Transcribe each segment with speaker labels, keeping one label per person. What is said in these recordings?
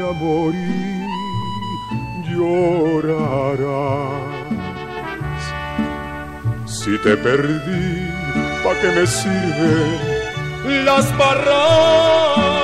Speaker 1: morir llorarás. Si te perdí, ¿pa' qué me sirven las barras?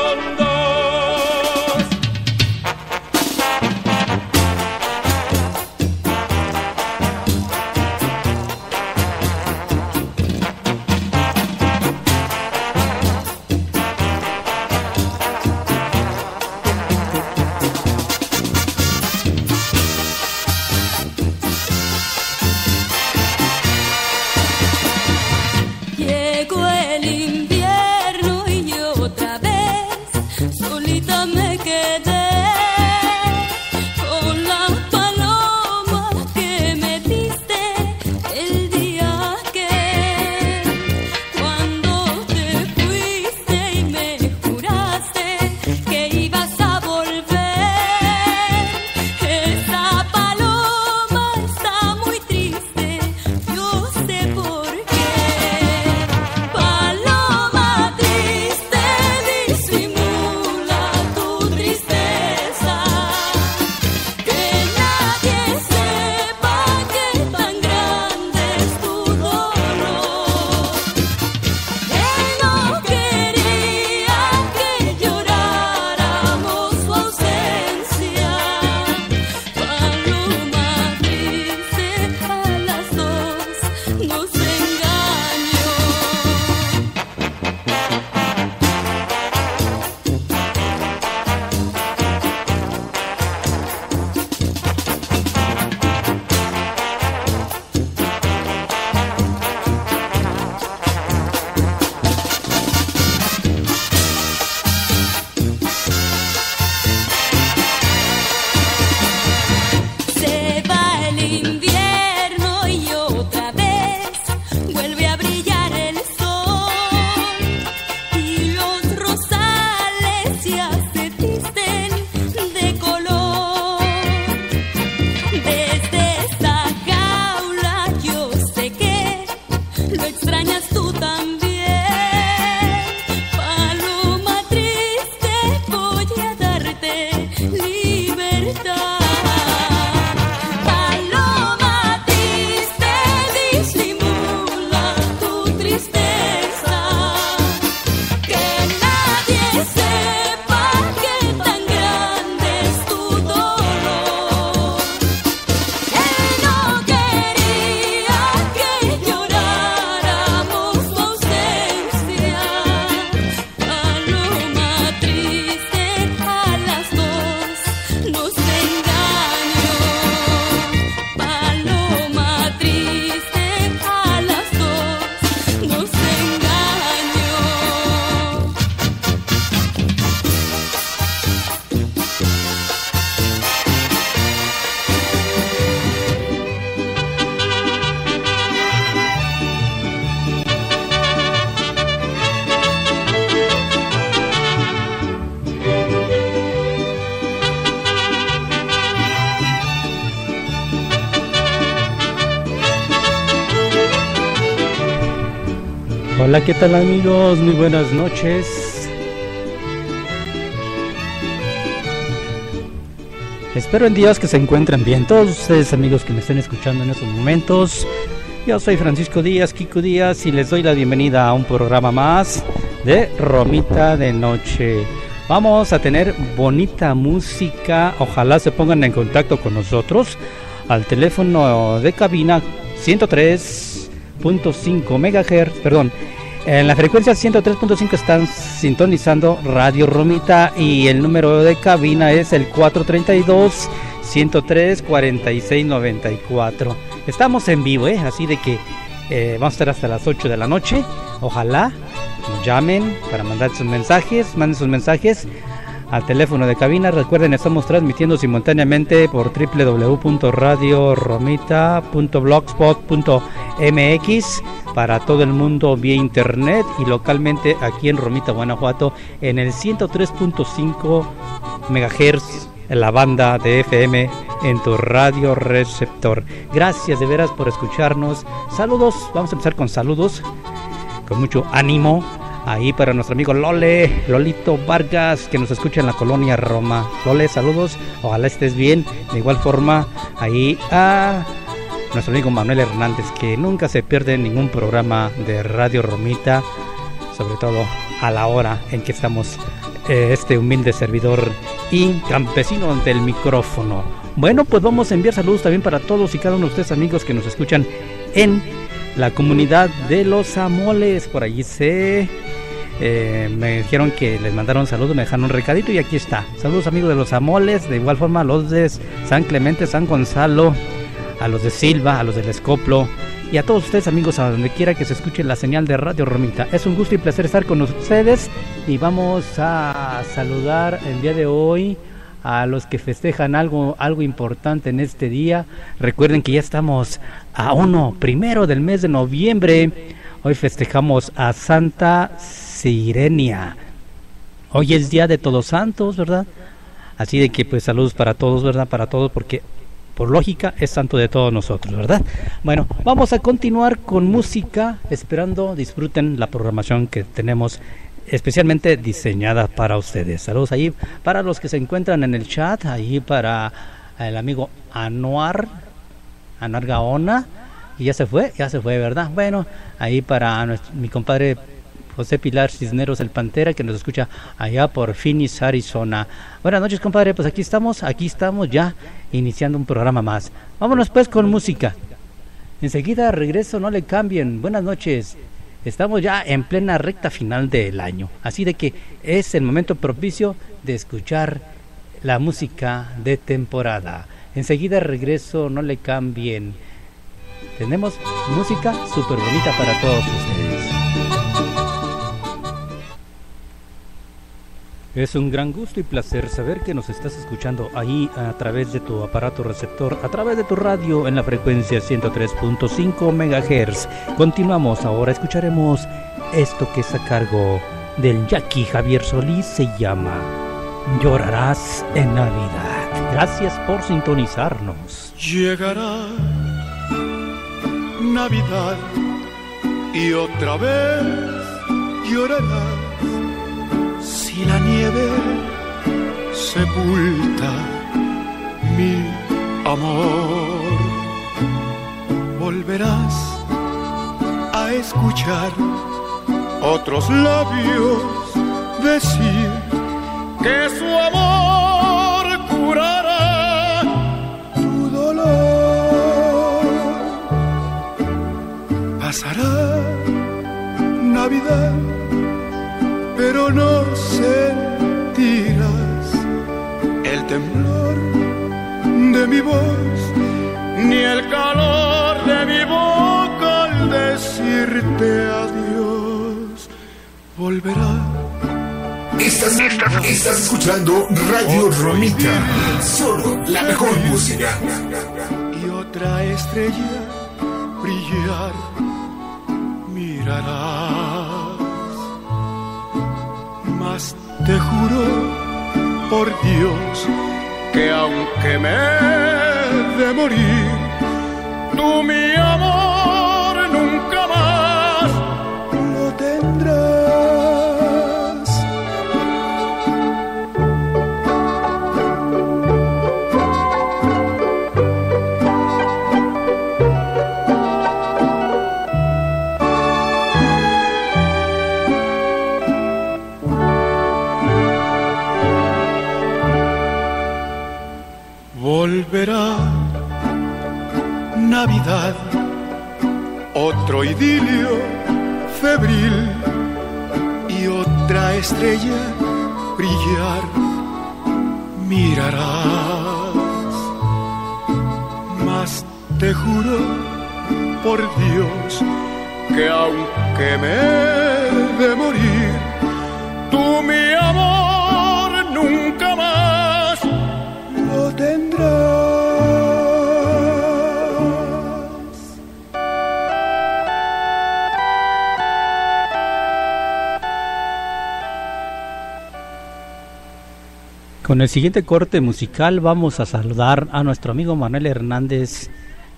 Speaker 2: ¿Qué tal amigos? Muy buenas noches. Espero en Dios que se encuentren bien todos ustedes amigos que me estén escuchando en estos momentos. Yo soy Francisco Díaz, Kiko Díaz y les doy la bienvenida a un programa más de Romita de Noche. Vamos a tener bonita música, ojalá se pongan en contacto con nosotros al teléfono de cabina 103.5 MHz, perdón, en la frecuencia 103.5 están sintonizando Radio Romita y el número de cabina es el 432 103 46 94. Estamos en vivo, ¿eh? así de que eh, vamos a estar hasta las 8 de la noche. Ojalá nos llamen para mandar sus mensajes, manden sus mensajes al teléfono de cabina. Recuerden, estamos transmitiendo simultáneamente por www.radioromita.blogspot.mx para todo el mundo vía internet y localmente aquí en Romita, Guanajuato, en el 103.5 MHz en la banda de FM en tu radio receptor. Gracias de veras por escucharnos. Saludos, vamos a empezar con saludos, con mucho ánimo Ahí para nuestro amigo Lole, Lolito Vargas, que nos escucha en la colonia Roma. Lole, saludos, ojalá estés bien. De igual forma, ahí a nuestro amigo Manuel Hernández, que nunca se pierde ningún programa de Radio Romita, sobre todo a la hora en que estamos eh, este humilde servidor y campesino del micrófono. Bueno, pues vamos a enviar saludos también para todos y cada uno de ustedes amigos que nos escuchan en la comunidad de los amoles. Por allí se eh, me dijeron que les mandaron saludos, me dejaron un recadito y aquí está. Saludos amigos de los amoles, de igual forma a los de San Clemente, San Gonzalo, a los de Silva, a los del Escoplo y a todos ustedes amigos a donde quiera que se escuche la señal de Radio Romita. Es un gusto y placer estar con ustedes y vamos a saludar el día de hoy a los que festejan algo, algo importante en este día. Recuerden que ya estamos a uno primero del mes de noviembre. Hoy festejamos a Santa Sirenia. Hoy es día de Todos Santos, ¿verdad? Así de que pues saludos para todos, ¿verdad? Para todos porque por lógica es santo de todos nosotros, ¿verdad? Bueno, vamos a continuar con música, esperando disfruten la programación que tenemos especialmente diseñada para ustedes. Saludos ahí para los que se encuentran en el chat, ahí para el amigo Anuar, Anuar Gaona, y ya se fue, ya se fue, ¿verdad? Bueno, ahí para mi compadre José Pilar Cisneros el Pantera que nos escucha allá por Phoenix, Arizona. Buenas noches, compadre, pues aquí estamos, aquí estamos ya iniciando un programa más. Vámonos pues con música. Enseguida regreso, no le cambien. Buenas noches. Estamos ya en plena recta final del año, así de que es el momento propicio de escuchar la música de temporada. Enseguida regreso, no le cambien. Tenemos música súper bonita para todos ustedes. Es un gran gusto y placer saber que nos estás escuchando ahí a través de tu aparato receptor, a través de tu radio en la frecuencia 103.5 MHz. Continuamos ahora, escucharemos esto que es a cargo del Jackie Javier Solís, se llama Llorarás en Navidad. Gracias por sintonizarnos.
Speaker 3: Llegará Navidad y otra vez llorarás y la nieve sepulta mi amor. Volverás a escuchar otros labios decir que su amor
Speaker 4: escuchando Radio Romita, solo la mejor música.
Speaker 3: Y otra estrella brillar mirará te juro por Dios que aunque me de morir, tú mi otro idilio febril y otra estrella brillar mirarás. Mas te juro por Dios que aunque me de morir, tú mi
Speaker 2: Con el siguiente corte musical vamos a saludar a nuestro amigo Manuel Hernández,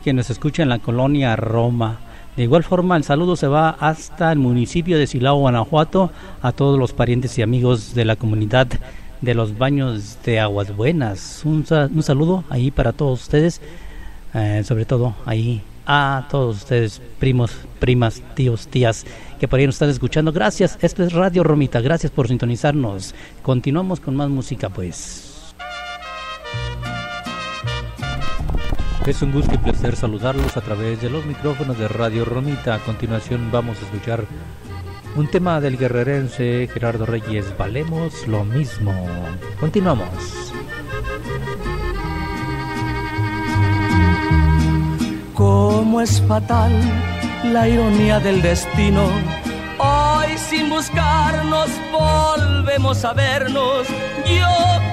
Speaker 2: que nos escucha en la colonia Roma. De igual forma, el saludo se va hasta el municipio de Silao, Guanajuato, a todos los parientes y amigos de la comunidad de los baños de Aguas Buenas. Un, saludo ahí para todos ustedes, eh, sobre todo ahí a todos ustedes, primos, primas, tíos, tías, que por ahí nos están escuchando. Gracias, esto es Radio Romita, gracias por sintonizarnos. Continuamos con más música, pues. Es un gusto y placer saludarlos a través de los micrófonos de Radio Romita. A continuación vamos a escuchar un tema del guerrerense Gerardo Reyes. Valemos lo mismo. Continuamos.
Speaker 5: Cómo es fatal la ironía del destino. Hoy sin buscarnos volvemos a vernos. Yo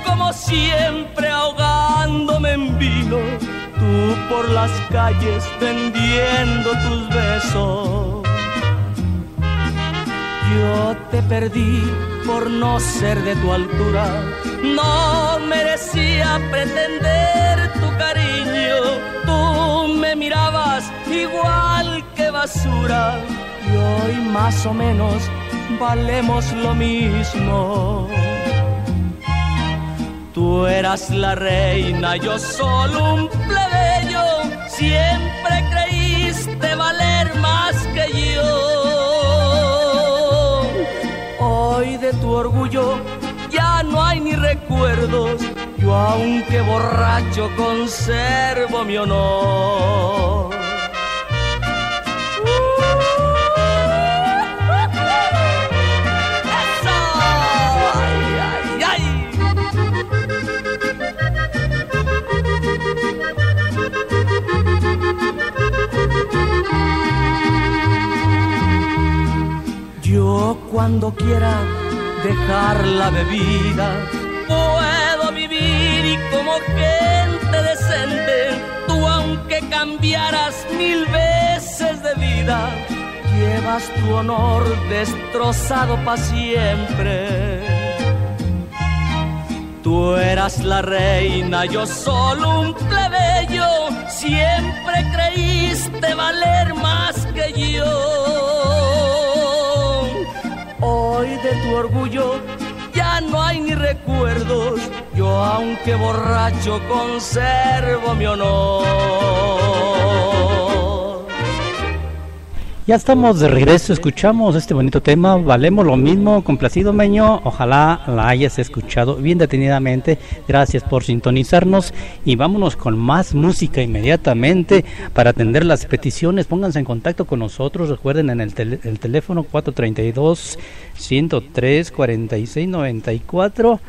Speaker 5: como siempre ahogándome en vino tú por las calles vendiendo tus besos. Yo te perdí por no ser de tu altura, no merecía pretender tu cariño, tú me mirabas igual basura y hoy más o menos valemos lo mismo. Tú eras la reina, yo solo un plebeyo. Siempre creíste valer más que yo. Hoy de tu orgullo ya no hay ni recuerdos. Yo aunque borracho conservo mi honor. Cuando quiera dejar la bebida, puedo vivir y como gente decente, tú aunque cambiaras mil veces de vida, llevas tu honor destrozado para siempre. Tú eras la reina, yo solo un plebeyo, siempre creíste valer más que yo de tu orgullo ya no hay ni recuerdos. Yo aunque borracho conservo mi honor.
Speaker 2: Ya estamos de regreso, escuchamos este bonito tema, valemos lo mismo, complacido Meño, ojalá la hayas escuchado bien detenidamente, gracias por sintonizarnos y vámonos con más música inmediatamente para atender las peticiones, pónganse en contacto con nosotros, recuerden en el, el teléfono 432 103 46 94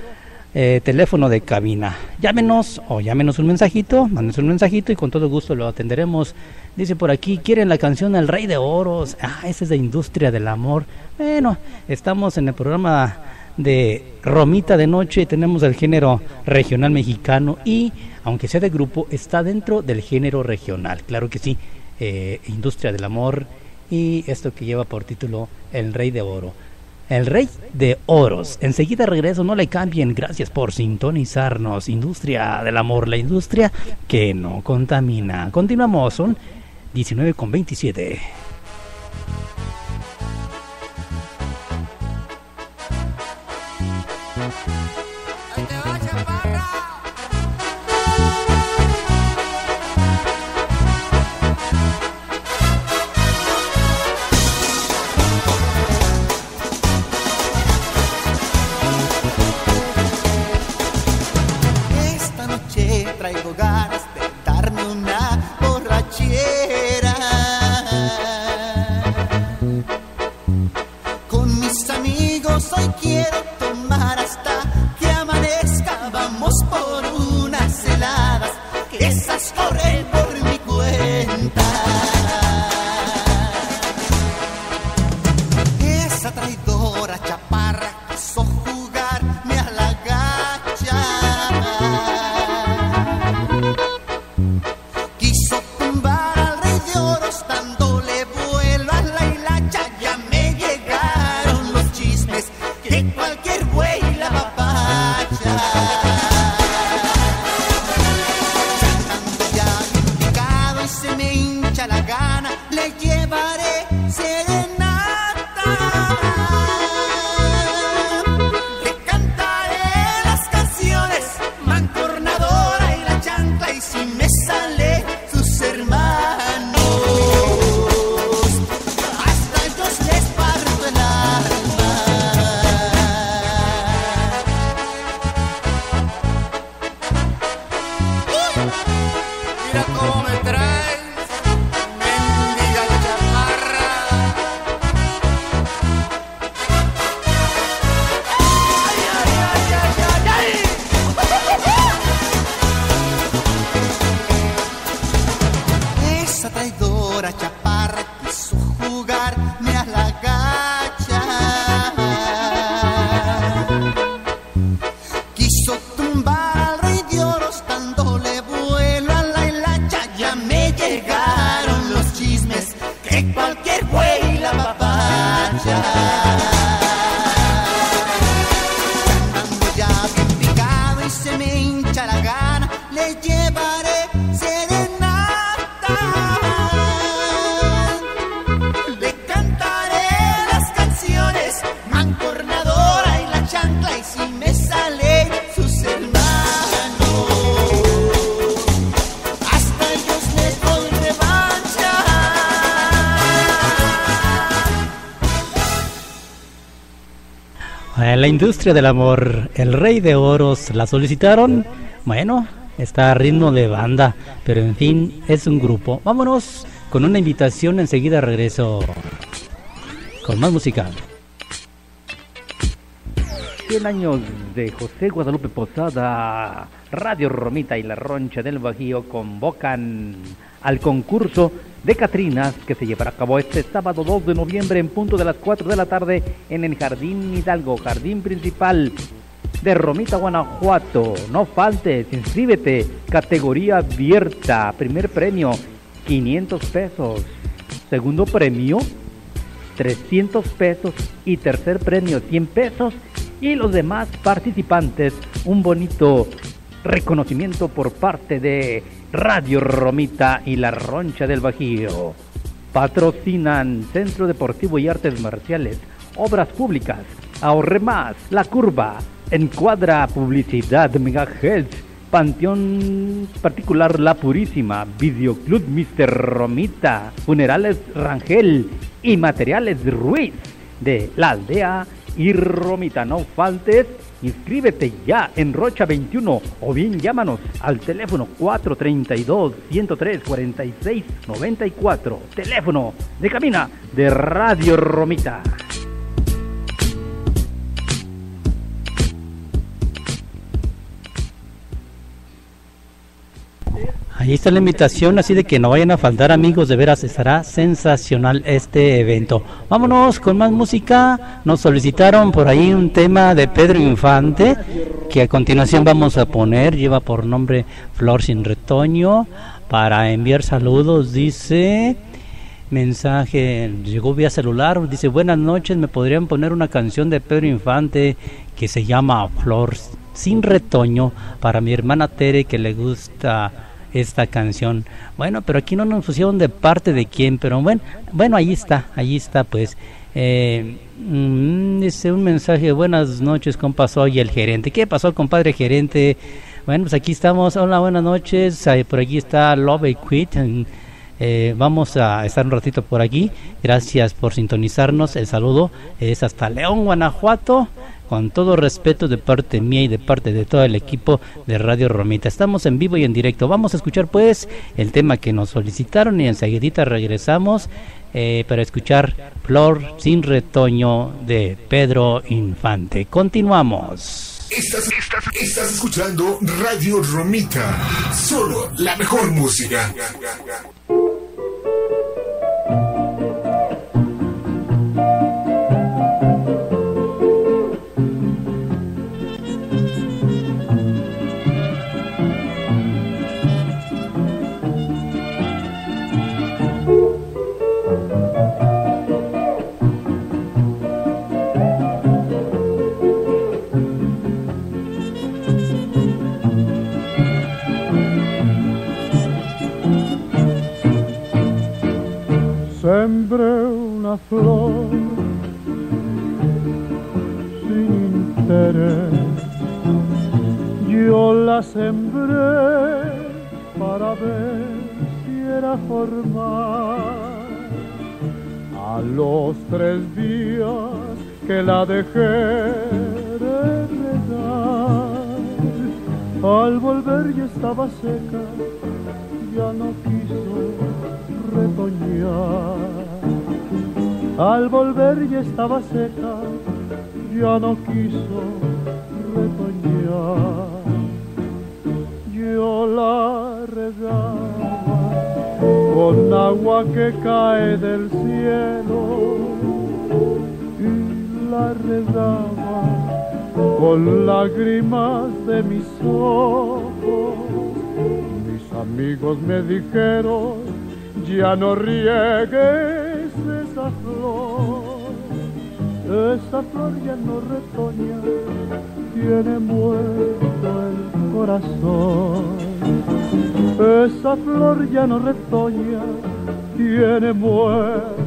Speaker 2: eh, teléfono de cabina. Llámenos o llámenos un mensajito, mándenos un mensajito y con todo gusto lo atenderemos. Dice por aquí, ¿quieren la canción El Rey de Oros? Ah, esa es de Industria del Amor. Bueno, estamos en el programa de Romita de Noche, tenemos el género regional mexicano y, aunque sea de grupo, está dentro del género regional. Claro que sí, eh, Industria del Amor y esto que lleva por título El Rey de Oro el rey de oros. Enseguida regreso, no le cambien. Gracias por sintonizarnos. Industria del amor, la industria que no contamina. Continuamos, son 19 con 27. Industria del amor, el rey de oros, la solicitaron. Bueno, está a ritmo de banda, pero en fin, es un grupo. Vámonos con una invitación, enseguida regreso con más música. 100 años de José Guadalupe Posada, Radio Romita y La Roncha del Bajío convocan al concurso de Catrinas que se llevará a cabo este sábado 2 de noviembre en punto de las 4 de la tarde en el Jardín Hidalgo, jardín principal de Romita, Guanajuato. No faltes, inscríbete, categoría abierta, primer premio 500 pesos, segundo premio 300 pesos. Y tercer premio 100 pesos. Y los demás participantes un bonito reconocimiento por parte de Radio Romita y La Roncha del Bajío. Patrocinan Centro Deportivo y Artes Marciales, Obras Públicas, Ahorre Más, La Curva, Encuadra Publicidad Megahertz, Panteón Particular La Purísima, Videoclub Mr. Romita, Funerales Rangel y Materiales Ruiz de la aldea y Romita. No faltes Inscríbete ya en Rocha 21 o bien llámanos al teléfono 432 103 46 94. Teléfono de cabina de Radio Romita. Ahí está la invitación, así de que no vayan a faltar amigos, de veras estará sensacional este evento. Vámonos con más música, nos solicitaron por ahí un tema de Pedro Infante, que a continuación vamos a poner, lleva por nombre Flor sin retoño, para enviar saludos, dice mensaje, llegó vía celular, dice buenas noches, me podrían poner una canción de Pedro Infante que se llama Flor sin retoño para mi hermana Tere que le gusta esta canción. Bueno, pero aquí no nos pusieron de parte de quién, pero bueno, bueno, ahí está, ahí está pues. Eh, mm, un mensaje, buenas noches, compa, soy el gerente. ¿Qué pasó, compadre gerente? Bueno, pues aquí estamos, hola, buenas noches, por aquí está Love Quit. Eh, vamos a estar un ratito por aquí. Gracias por sintonizarnos. El saludo es hasta León, Guanajuato con todo respeto de parte mía y de parte de todo el equipo de Radio Romita. Estamos en vivo y en directo. Vamos a escuchar pues el tema que nos solicitaron y enseguida regresamos eh, para escuchar Flor sin retoño de Pedro Infante. Continuamos.
Speaker 4: Estás, estás escuchando Radio Romita, solo la mejor música.
Speaker 6: Al volver ya estaba seca, ya no quiso retoñar. Yo la regaba con agua que cae del cielo y la regaba con lágrimas de mis ojos. Mis amigos me dijeron, ya no riegues esa flor ya no retoña, tiene muerto el corazón. Esa flor ya no retoña, tiene muerto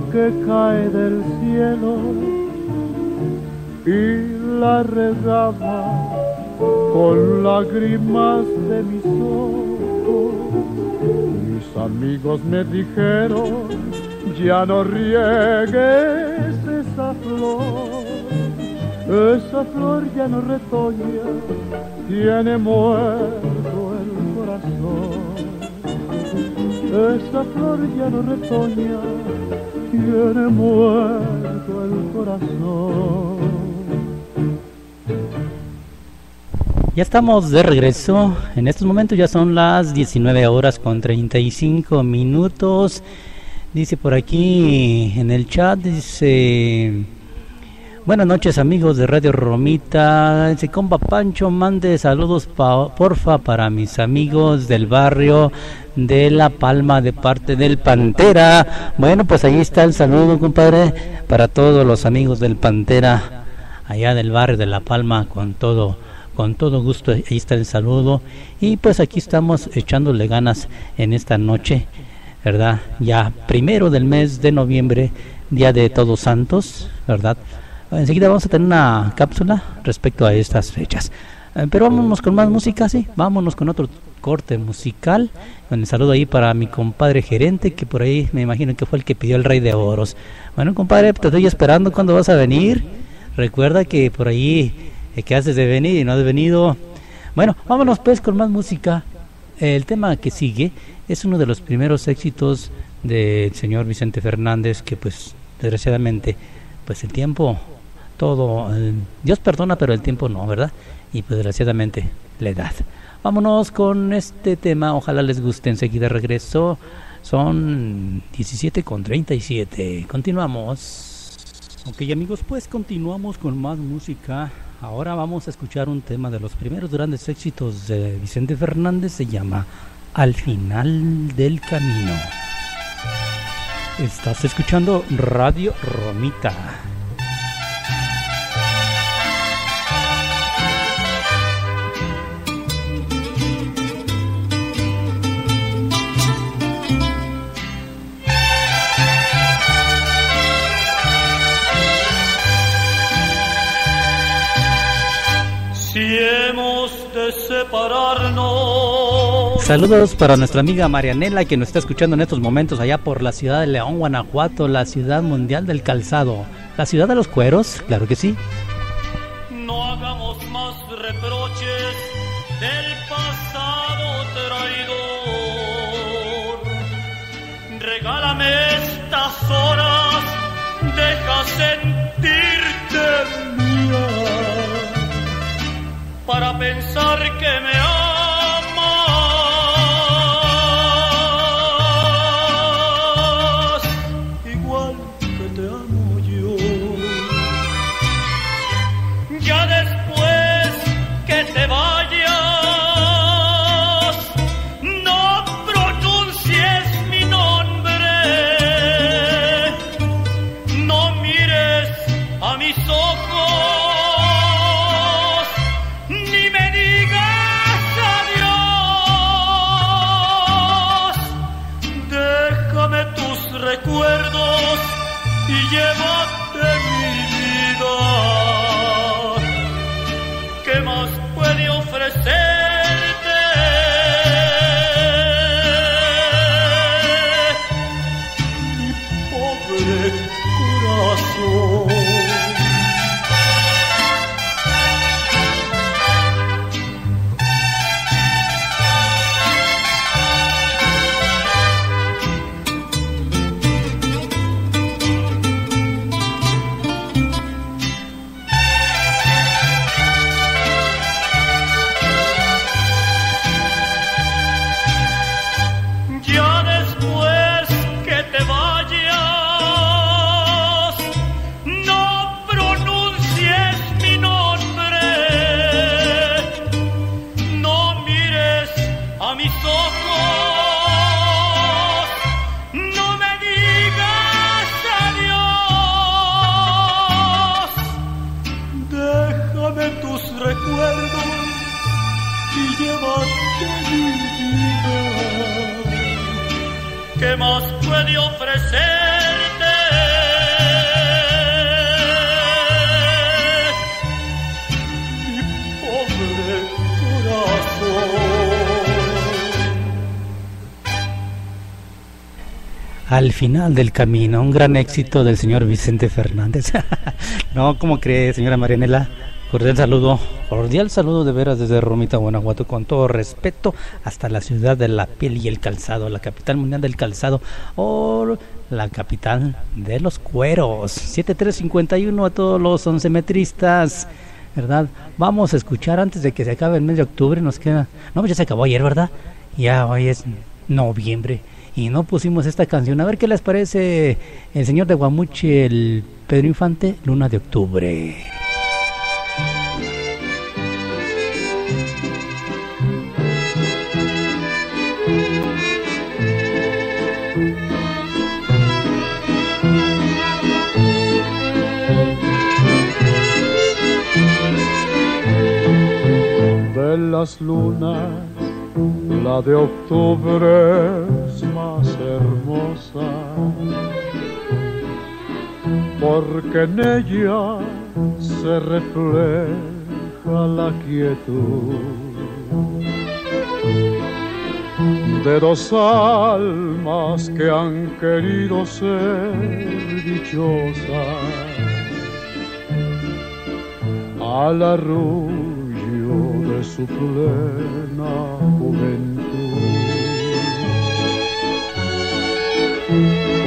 Speaker 6: que cae del cielo y la regaba con lágrimas de mis ojos. Mis amigos me dijeron, ya no riegues esa flor, esa flor ya no retoña, tiene muerto el corazón. Esa flor ya no retoña,
Speaker 2: Ya estamos de regreso. En estos momentos ya son las 19 horas con 35 minutos. Dice por aquí en el chat, dice... Buenas noches amigos de Radio Romita. Dice, compa Pancho, mande saludos pa- porfa para mis amigos del barrio de La Palma de parte del Pantera. Bueno, pues ahí está el saludo, compadre, para todos los amigos del Pantera, allá del barrio de La Palma, con todo, con todo gusto. Ahí está el saludo. Y pues aquí estamos echándole ganas en esta noche, ¿verdad? Ya primero del mes de noviembre, día de Todos Santos, ¿verdad? Enseguida vamos a tener una cápsula respecto a estas fechas. Eh, Pero vámonos con más música, sí. Vámonos con otro corte musical. El saludo ahí para mi compadre gerente, que por ahí me imagino que fue el que pidió el Rey de Oros. Bueno, compadre, te estoy esperando cuando vas a venir. Recuerda que por ahí eh, que haces de venir y no has venido. Bueno, vámonos pues con más música. El tema que sigue es uno de los primeros éxitos del señor Vicente Fernández, que pues desgraciadamente, pues el tiempo todo, eh, Dios perdona, pero el tiempo no, ¿verdad? Y pues desgraciadamente la edad. Vámonos con este tema, ojalá les guste, enseguida regreso. Son 17 con 37. Continuamos. Ok amigos, pues continuamos con más música. Ahora vamos a escuchar un tema de los primeros grandes éxitos de Vicente Fernández. Se llama Al final del camino. Estás escuchando Radio Romita.
Speaker 7: Separarnos,
Speaker 2: Saludos para nuestra amiga Marianela que nos está escuchando en estos momentos allá por la ciudad de León, Guanajuato, la ciudad mundial del calzado, la ciudad de los cueros, claro que sí.
Speaker 7: no hagamos más reproches del pasado traidor. Regálame estas horas, deja sentirte para pensar que me
Speaker 2: final del camino, un gran éxito del señor Vicente Fernández. no, ¿cómo cree, señora Marianela? Cordial saludo, cordial saludo de veras desde Romita, Guanajuato, con todo respeto, hasta la ciudad de la piel y el calzado, la capital mundial del calzado, o la capital de los cueros. 7351 a todos los oncemetristas, ¿verdad? Vamos a escuchar antes de que se acabe el mes de octubre, nos queda... No, ya se acabó ayer, ¿verdad? Ya hoy es noviembre y no pusimos esta canción. A ver qué les parece el señor de Guamuche, el Pedro Infante, Luna de Octubre.
Speaker 6: de las lunas, la de octubre es más hermosa, porque en ella se refleja la quietud de dos almas que han querido ser dichosas. Al arrullo de su plena juventud.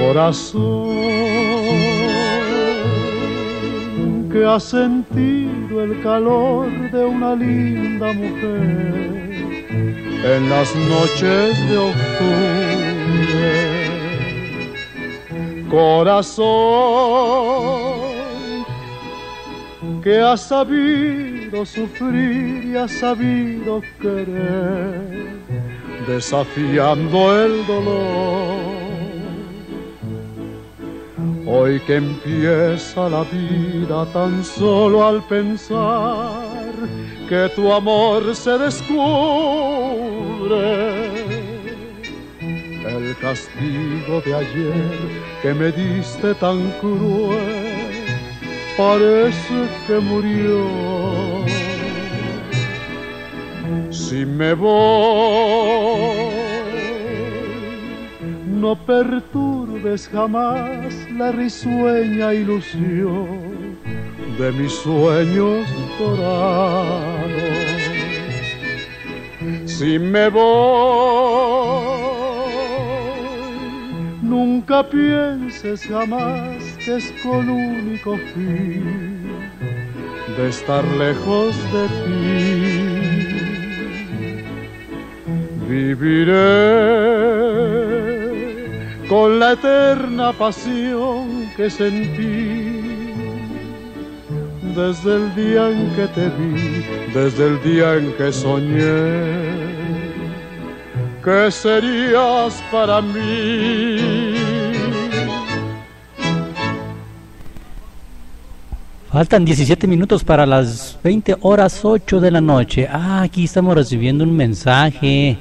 Speaker 6: Corazón que ha sentido el calor de una linda mujer en las noches de octubre. Corazón que ha sabido sufrir y ha sabido querer, desafiando el dolor. Hoy que empieza la vida tan solo al pensar que tu amor se descubre. El castigo de ayer que me diste tan cruel parece que murió. Si me voy, no perturbes jamás la risueña ilusión de mis sueños dorados. Si me voy, nunca pienses jamás es con único fin de estar lejos de ti. Viviré con la eterna pasión que sentí desde el día en que te vi, desde el día en que soñé que serías para mí.
Speaker 2: Faltan 17 minutos para las 20 horas 8 de la noche. Ah, aquí estamos recibiendo un mensaje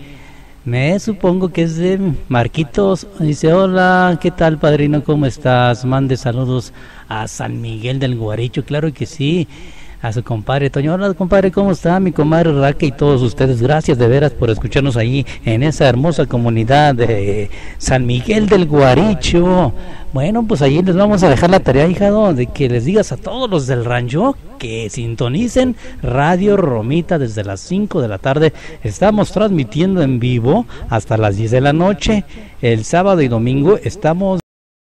Speaker 2: Me supongo que es de Marquitos. Dice, hola, ¿qué tal padrino? ¿Cómo estás? Mande saludos a San Miguel del Guaricho. Claro que sí a su compadre Toño. Hola, compadre, ¿cómo está? Mi comadre Raque y todos ustedes. Gracias de veras por escucharnos ahí en esa hermosa comunidad de San Miguel del Guaricho. Bueno, pues ahí les vamos a dejar la tarea, hijado, de que les digas a todos los del rancho que sintonicen Radio Romita desde las 5 de la tarde. Estamos transmitiendo en vivo hasta las 10 de la noche. El sábado y domingo estamos